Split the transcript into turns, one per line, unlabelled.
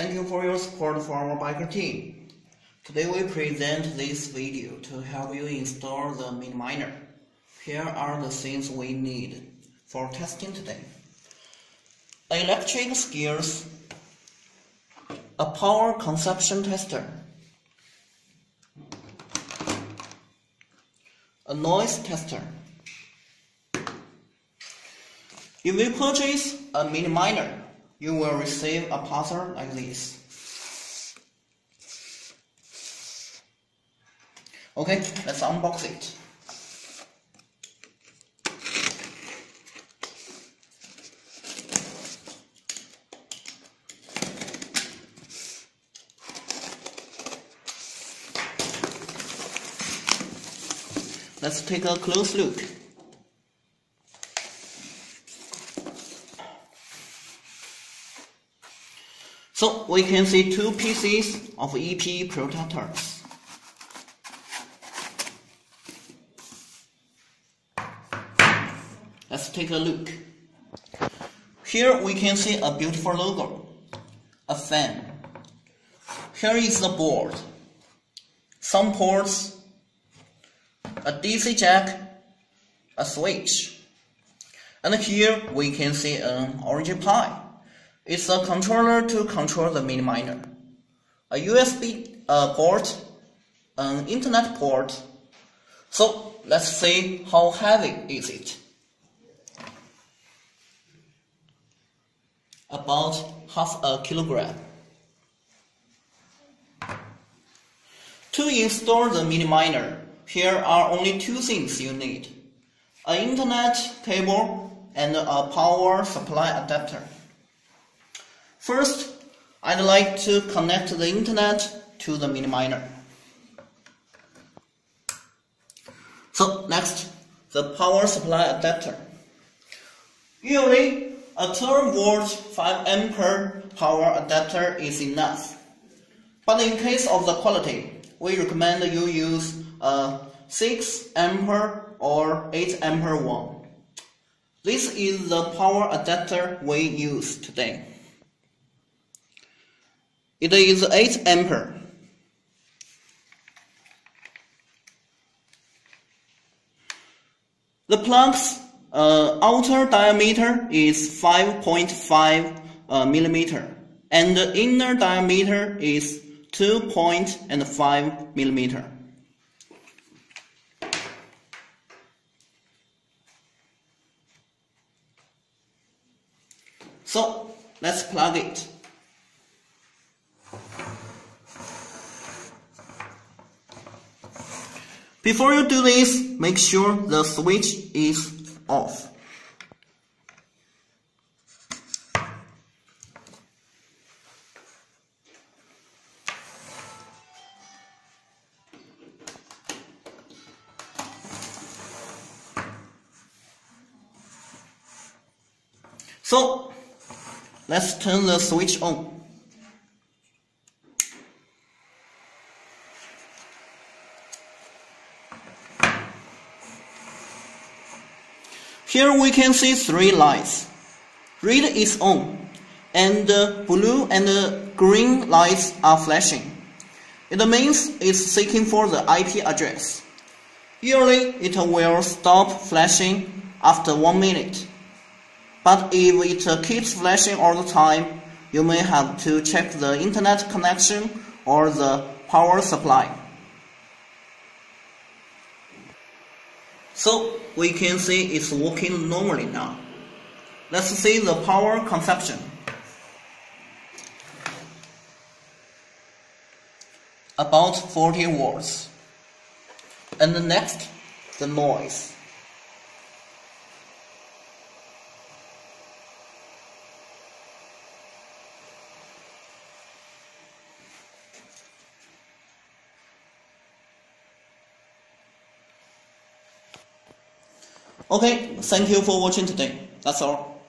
Thank you for your support for our Baikal team. Today we present this video to help you install the mini miner. Here are the things we need for testing today. Electric skills, a power consumption tester, a noise tester. If you purchase a mini miner, you will receive a parcel like this. Okay, let's unbox it. Let's take a close look. So we can see two pieces of EP protectors. Let's take a look. Here we can see a beautiful logo, a fan. Here is the board, some ports, a DC jack, a switch. And here we can see an Orange Pi. It's a controller to control the mini miner. A USB uh, port, an internet port. So let's see how heavy is it. About half a kilogram. To install the mini miner, here are only two things you need. An internet cable and a power supply adapter. First, I'd like to connect the internet to the mini miner. So next, the power supply adapter. Usually, a 12 volt 5 ampere power adapter is enough. But in case of the quality, we recommend you use a 6 ampere or 8 ampere one. This is the power adapter we use today. It is 8 ampere. The plug's uh, outer diameter is 5.5 uh, millimeter and the inner diameter is 2.5 millimeter. So let's plug it. Before you do this, make sure the switch is off. So, let's turn the switch on. Here we can see three lights. Red is on, and blue and green lights are flashing. It means it's seeking for the IP address. Usually it will stop flashing after one minute. But if it keeps flashing all the time, you may have to check the internet connection or the power supply. So we can see it's working normally now. Let's see the power consumption. About 40 watts. And the next, the noise. Okay, thank you for watching today. That's all.